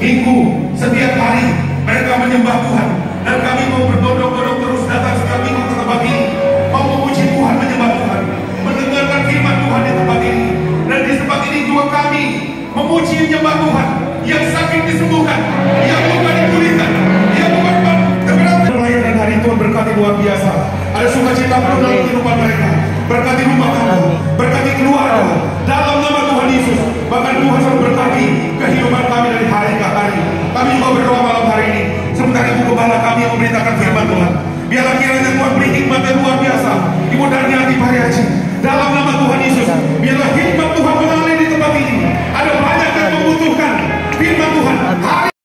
minggu, setiap hari mereka menyembah Tuhan. Dan kami mau berbondong-bondong terus datang setiap minggu ke tempat ini. Mau memuji Tuhan, menyembah Tuhan. Mendengarkan firman Tuhan di tempat ini. Dan di tempat ini juga kami memuji menyembah Tuhan. Yang sakit disembuhkan, yang luka dipulihkan, yang korban keberatan layanan hari Tuhan berkati luar biasa. Ada sukacita penuh dalam kehidupan mereka. Berkati rumah kamu, berkati kepala kami yang memberitakan firman Tuhan. Biarlah kiranya Tuhan beri hikmat yang luar biasa. Ibu dan